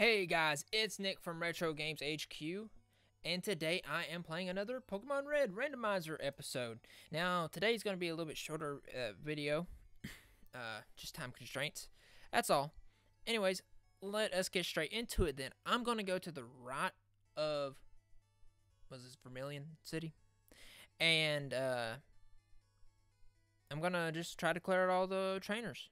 Hey guys, it's Nick from Retro Games HQ, and today I am playing another Pokemon Red randomizer episode. Now, today's going to be a little bit shorter uh, video, uh, just time constraints. That's all. Anyways, let us get straight into it then. I'm going to go to the right of, was this Vermilion City? And, uh, I'm going to just try to clear out all the trainers.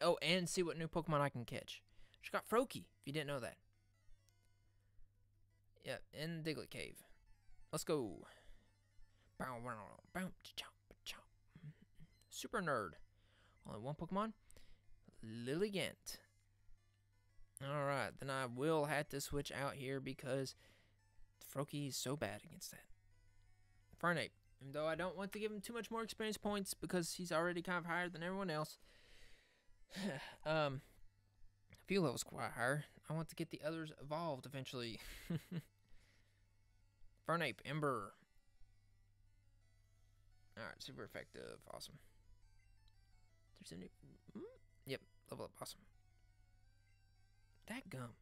Oh, and see what new Pokemon I can catch. She got Froakie, if you didn't know that. Yeah, in Diglett Cave. Let's go. Super Nerd. Only one Pokemon. Lilligant. Alright, then I will have to switch out here because Froakie is so bad against that. Fernape. And though I don't want to give him too much more experience points because he's already kind of higher than everyone else. um, few levels quite higher. I want to get the others evolved eventually. Fernape, Ember. Alright, super effective. Awesome. There's a new... Mm, yep, level up. Awesome. That gum.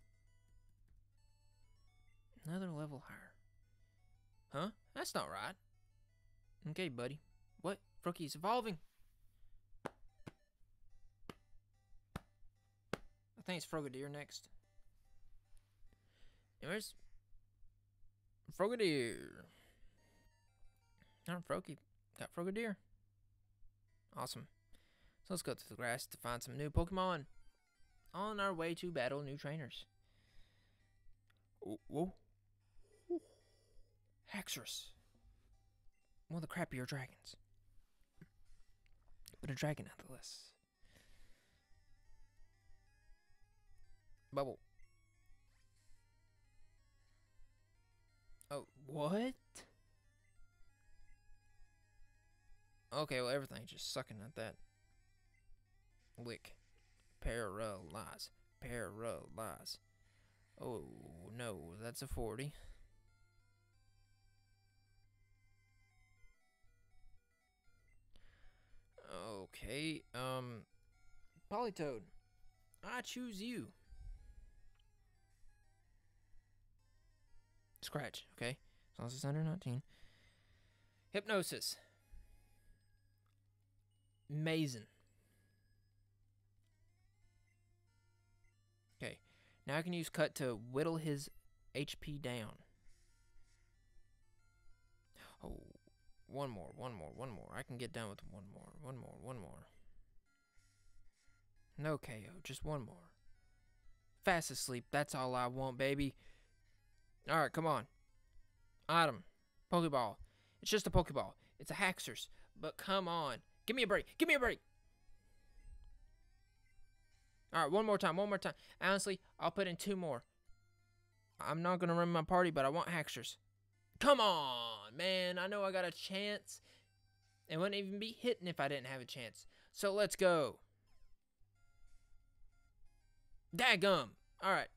Another level higher. Huh? That's not right. Okay, buddy. What? Froakie's evolving. Think it's Frogadier next. Anyways, Frogadier. Not Froakie. Got Frogadier. Awesome. So let's go to the grass to find some new Pokemon. On our way to battle new trainers. Oh, whoa. Haxorus. One of the crappier dragons. But a dragon nonetheless. Bubble. Oh, what? Okay, well, everything's just sucking at that. Lick. Paralyze. Paralyze. Oh, no, that's a 40. Okay, um, Politoed, I choose you. Scratch, okay? As long as it's under 19. Hypnosis. Mazen. Okay. Now I can use cut to whittle his HP down. Oh, one more, one more, one more. I can get down with one more, one more, one more. No KO, just one more. Fast asleep, that's all I want, baby. Alright, come on. Item. Pokeball. It's just a Pokeball. It's a Haxorus. But come on. Give me a break. Give me a break. Alright, one more time. One more time. Honestly, I'll put in two more. I'm not going to run my party, but I want Haxorus. Come on, man. I know I got a chance. It wouldn't even be hitting if I didn't have a chance. So let's go. Dagum. Alright.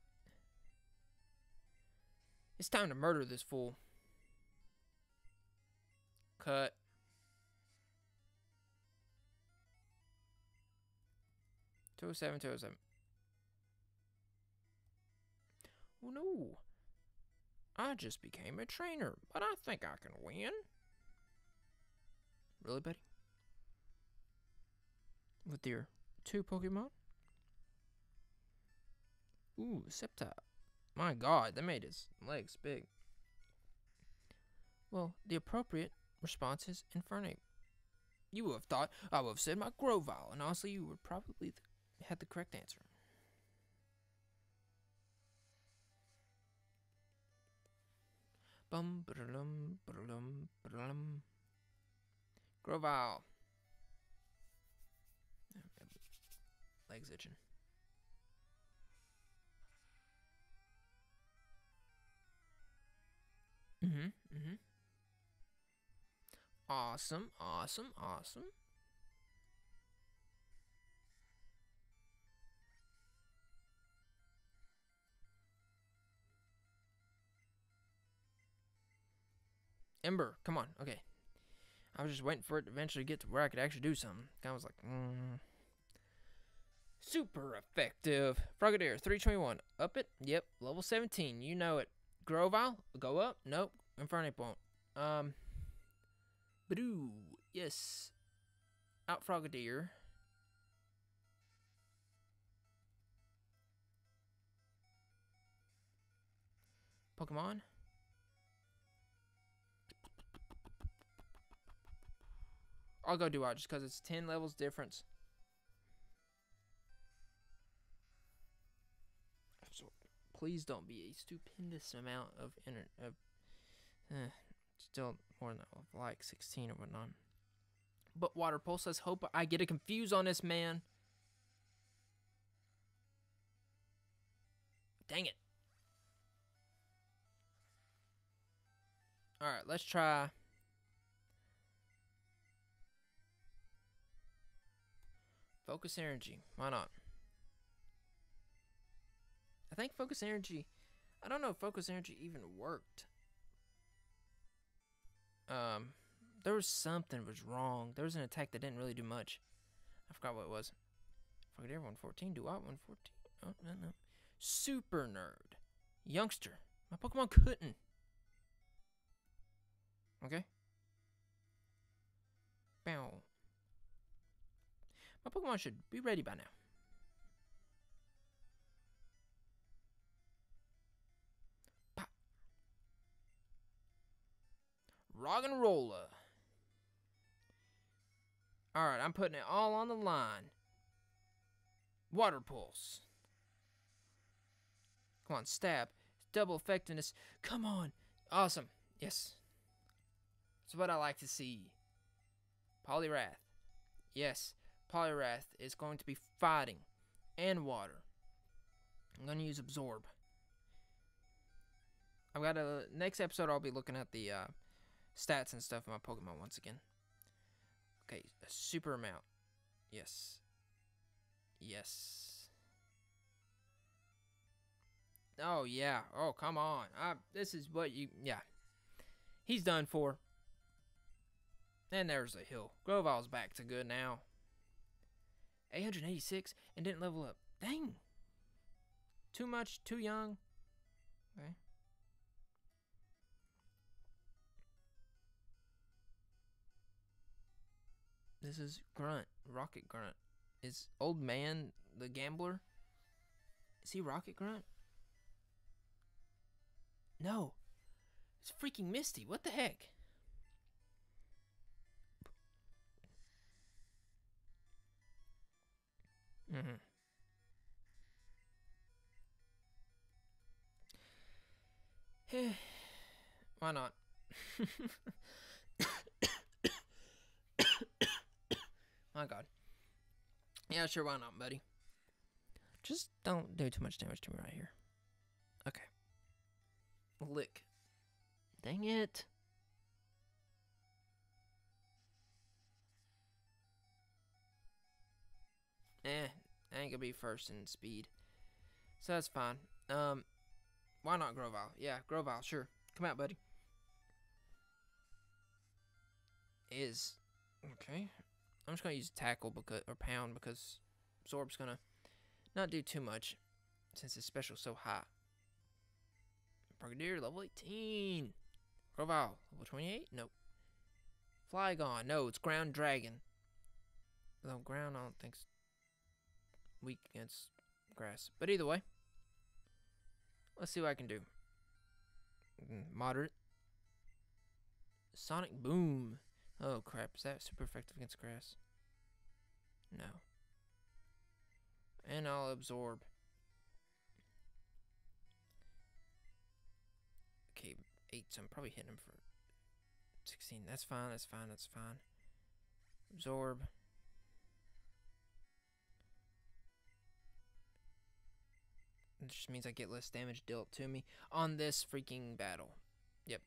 It's time to murder this fool. Cut. Two oh seven, two oh seven. Oh no. I just became a trainer, but I think I can win. Really, buddy? With your two Pokemon? Ooh, Sceptile. My god, that made his legs big. Well, the appropriate response is Infernape. You would have thought I would have said my Grovyle, and honestly, you would probably had the correct answer. Bum ba-da-lum, ba-da-lum, ba-da-lum. Grovyle. Legs itching. Awesome. Awesome. Awesome. Ember, come on. Okay. I was just waiting for it to eventually get to where I could actually do something. I was like, mm. Super effective. Frogadier, 321. Up it? Yep. Level 17. You know it. Grovyle, go up? Nope. Infernape won't. Um. Badoo. Yes. Out Frogadier. Pokemon. I'll go do out just because it's 10 levels difference. So please don't be a stupendous amount of internet. of eh, still more than like 16 or whatnot. But Water Pulse says, hope I get it confused on this man. Dang it. Alright, let's try Focus energy. Why not? I think focus energy. I don't know if focus energy even worked. Um, there was something was wrong. There was an attack that didn't really do much. I forgot what it was. Forget everyone 114. Do I 114? Oh, no, no. Super nerd. Youngster. My Pokemon couldn't. Okay. Bow. My Pokemon should be ready by now. Rock and roller. Alright, I'm putting it all on the line. Water pulse. Come on, stab. Double effectiveness. Come on. Awesome. Yes. That's what I like to see. Poliwrath. Yes. Poliwrath is going to be fighting and water. I'm going to use Absorb. I've got a next episode. I'll be looking at the uh, stats and stuff of my Pokemon once again. Okay, a super amount. Yes. Yes. Oh yeah. Oh come on. I, this is what you. Yeah. He's done for. And there's a hill. Grovyle's back to good now. 886 and didn't level up. Dang. Too much, too young. Okay. This is Grunt, Rocket Grunt. Is old man the gambler? Is he Rocket Grunt? No. It's freaking Misty. What the heck? Mm-hmm. Why not? My god. Yeah, sure, why not, buddy? Just don't do too much damage to me right here. Okay. Lick. Dang it. Eh, I ain't gonna be first in speed. So that's fine. Um, why not Grovyle? Yeah, Grovyle, sure. Come out, buddy. Is okay. I'm just gonna use tackle because or pound because Absorb's gonna not do too much since his special's so high. Frogadier level 18. Grovyle level 28. Nope. Flygon. No, it's Ground Dragon. Though ground, I don't think weak against grass. But either way, let's see what I can do. Mm, moderate. Sonic Boom. Oh crap, is that super effective against grass? No. And I'll absorb. Okay, 8, so I'm probably hitting him for 16. That's fine, that's fine, that's fine. Absorb. It just means I get less damage dealt to me on this freaking battle. Yep.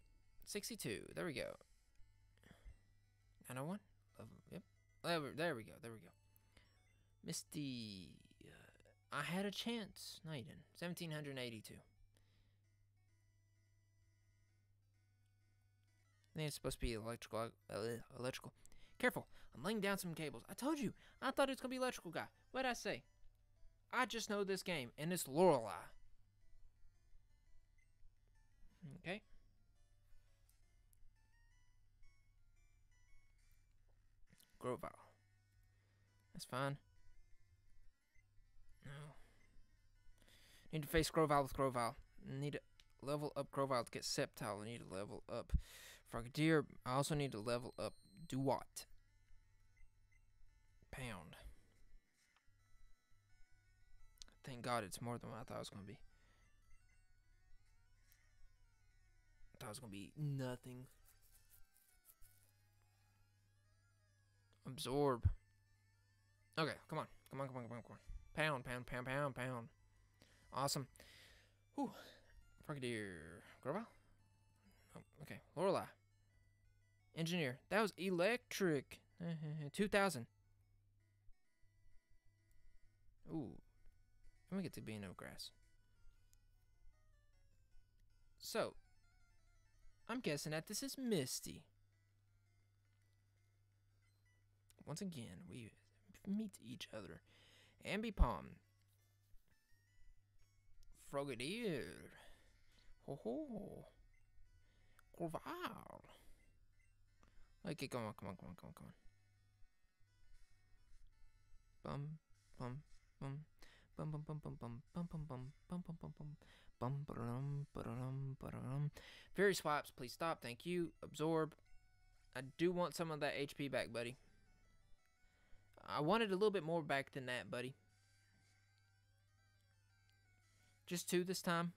62. There we go. 901? Yep. There, there we go. There we go. Misty. Uh, I had a chance. No, you didn't. 1782. I think it's supposed to be electrical. Uh, electrical. Careful. I'm laying down some cables. I told you. I thought it was going to be electrical guy. What did I say? I just know this game, and it's Lorelei. Okay. Grovyle. That's fine. No. Need to face Grovyle with Grovyle. Need to level up Grovyle to get Sceptile. I need to level up Frogadier. I also need to level up Dewott. Pound. Thank God it's more than what I thought it was going to be. I thought it was going to be nothing. Absorb. Okay, come on. Come on, come on, come on, come on. Pound, pound, pound, pound, pound. Awesome. Whew. Frogadier. Grovyle? Oh, okay. Lorelei. Engineer. That was electric. 2000. Ooh. Let me get to being no grass. So, I'm guessing that this is Misty. Once again, we meet each other. Ambipom. Frogadier. Ho ho. Grovyle. Okay, come on, come on, come on, come on, come on. Bum, bum, bum. Bum bum bum bum bum bum bum bum bum bum bum bum bum ba-dum ba-dum ba-dum. Fury Swipes, please stop. Thank you. Absorb. I do want some of that HP back, buddy. I wanted a little bit more back than that, buddy. Just two this time.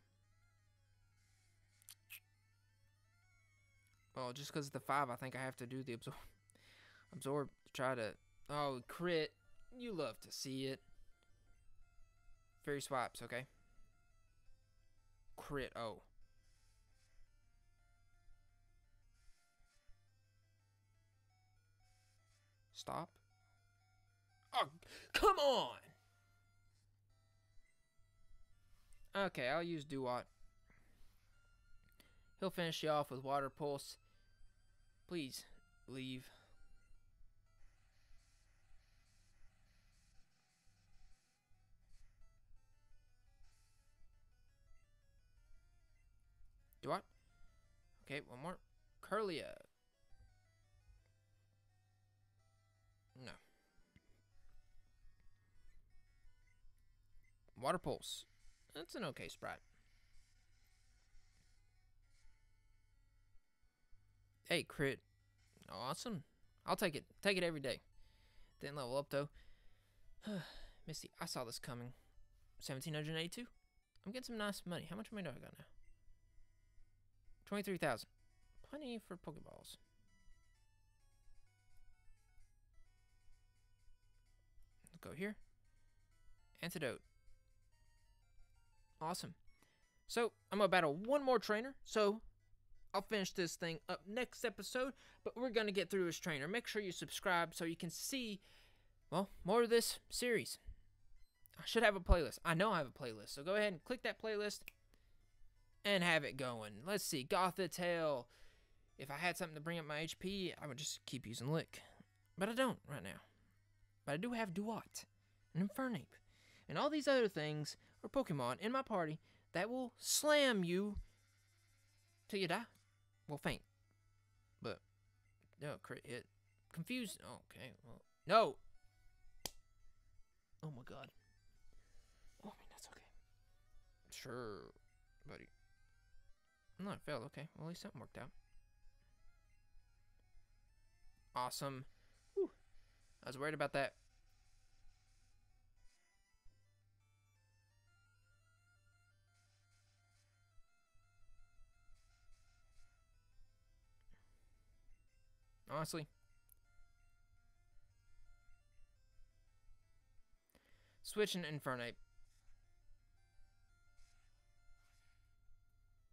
Well, just because of the five, I think I have to do the absorb. Absorb to try to. Oh, crit. You love to see it. Fury Swipes, okay? Crit. Oh. Stop. Oh, come on! Okay, I'll use Dewott. He'll finish you off with Water Pulse. Please, leave. Dewott. Okay, one more. Kirlia. Water Pulse. That's an okay sprite. Hey, crit. Awesome. I'll take it. Take it every day. Didn't level up, though. Misty, I saw this coming. 1782? I'm getting some nice money. How much money do I got now? 23,000. Plenty for Pokeballs. Let's go here. Antidote. Awesome. So, I'm to battle one more trainer. So, I'll finish this thing up next episode. But we're going to get through this trainer. Make sure you subscribe so you can see, well, more of this series. I should have a playlist. I know I have a playlist. So, go ahead and click that playlist and have it going. Let's see, Gotha Tail. If I had something to bring up my HP, I would just keep using Lick. But I don't right now. But I do have Dewott and Infernape. And all these other things are Pokemon in my party that will slam you till you die. Well, faint. But, no, crit hit. Confused. Okay, well, no. Oh my god. Oh, I mean, that's okay. Sure, buddy. No, it failed. Okay. Well, at least something worked out. Awesome. Whew. I was worried about that. Honestly. Switch and Infernape.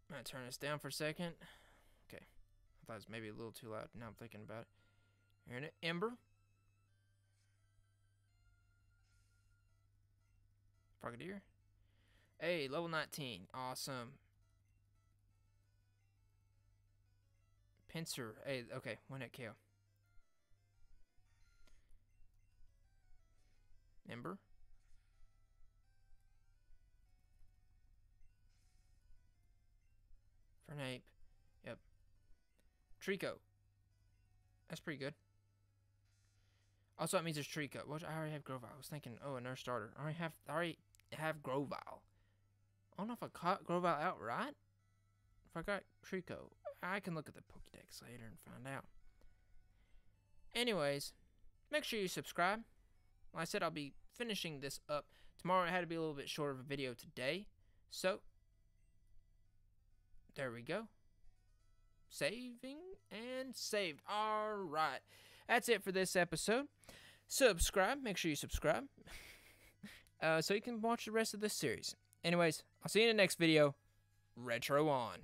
I'm gonna turn this down for a second. Okay. I thought it was maybe a little too loud. Now I'm thinking about it. Hearing it. Ember. Frogadier. Hey, level 19. Awesome. Pincer. Hey, okay, one hit KO. Ember? Fernape. Yep. Treecko. That's pretty good. Also, that means it's Treecko. Which I already have Grovyle. I was thinking, oh, another starter. I already have, I already have Grovyle. I don't know if I caught Grovyle outright. If I got Treecko. I can look at the Pokedex later and find out. Anyways, make sure you subscribe. Like I said, I'll be finishing this up tomorrow. It had to be a little bit shorter of a video today. So, there we go. Saving and saved. All right. That's it for this episode. Subscribe. Make sure you subscribe. uh, so you can watch the rest of this series. Anyways, I'll see you in the next video. Retro on.